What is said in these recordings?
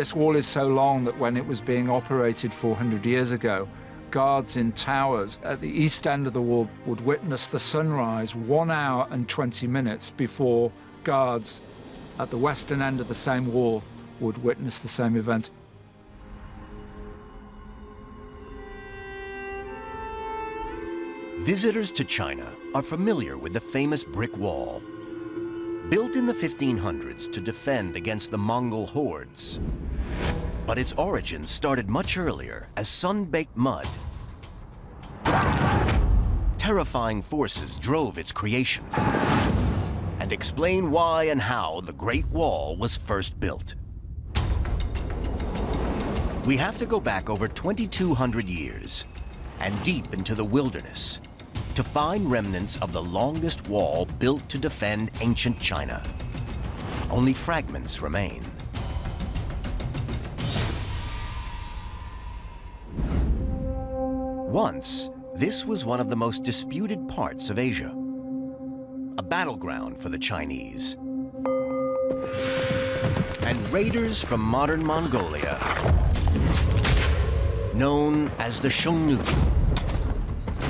This wall is so long that when it was being operated 400 years ago, guards in towers at the east end of the wall would witness the sunrise one hour and 20 minutes before guards at the western end of the same wall would witness the same event. Visitors to China are familiar with the famous brick wall. Built in the 1500s to defend against the Mongol hordes. But its origins started much earlier as sun-baked mud. Terrifying forces drove its creation and explain why and how the Great Wall was first built. We have to go back over 2,200 years and deep into the wilderness to find remnants of the longest wall built to defend ancient China. Only fragments remain. Once, this was one of the most disputed parts of Asia, a battleground for the Chinese. And raiders from modern Mongolia, known as the Xiongnu.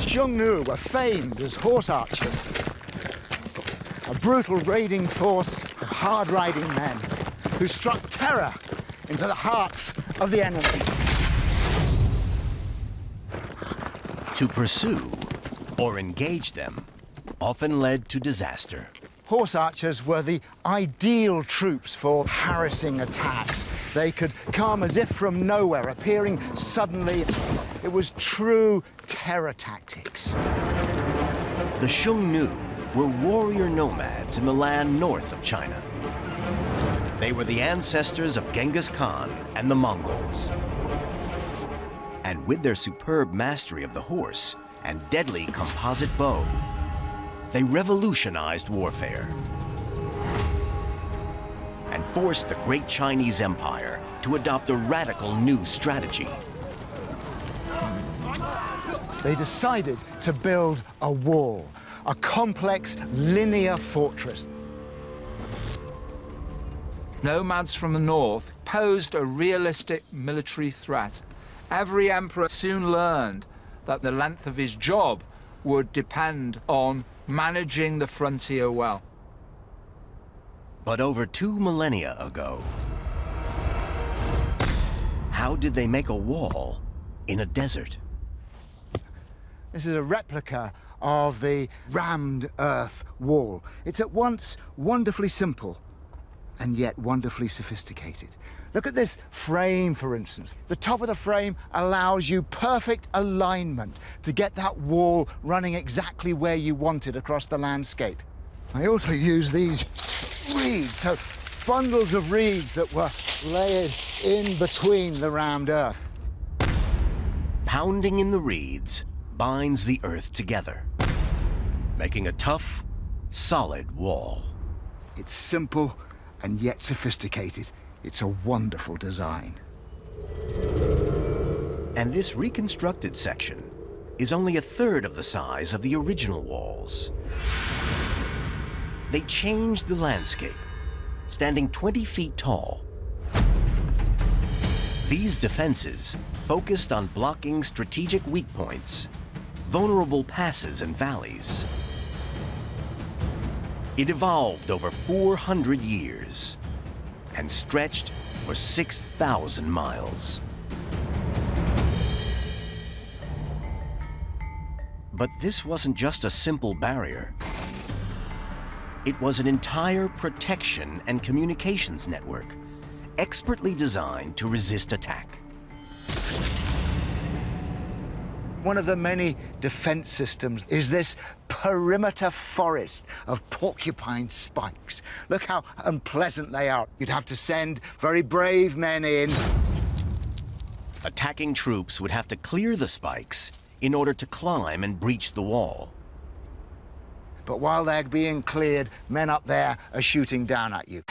Xiongnu were famed as horse archers, a brutal raiding force of hard-riding men who struck terror into the hearts of the enemy. To pursue or engage them often led to disaster. Horse archers were the ideal troops for harassing attacks. They could come as if from nowhere, appearing suddenly. It was true terror tactics. The Xiongnu were warrior nomads in the land north of China. They were the ancestors of Genghis Khan and the Mongols. And with their superb mastery of the horse and deadly composite bow, they revolutionized warfare and forced the great Chinese Empire to adopt a radical new strategy. They decided to build a wall, a complex linear fortress. Nomads from the north posed a realistic military threat. Every emperor soon learned that the length of his job would depend on managing the frontier well. But over two millennia ago, how did they make a wall in a desert? This is a replica of the rammed earth wall. It's at once wonderfully simple and yet wonderfully sophisticated. Look at this frame, for instance. The top of the frame allows you perfect alignment to get that wall running exactly where you want it across the landscape. I also use these reeds, so bundles of reeds that were layered in between the rammed earth. Pounding in the reeds binds the earth together, making a tough, solid wall. It's simple and yet sophisticated. It's a wonderful design. And this reconstructed section is only a third of the size of the original walls. They changed the landscape, standing 20 feet tall. These defenses focused on blocking strategic weak points, vulnerable passes and valleys. It evolved over 400 years and stretched for 6,000 miles. But this wasn't just a simple barrier. It was an entire protection and communications network, expertly designed to resist attack. One of the many defense systems is this perimeter forest of porcupine spikes. Look how unpleasant they are. You'd have to send very brave men in. Attacking troops would have to clear the spikes in order to climb and breach the wall. But while they're being cleared, men up there are shooting down at you.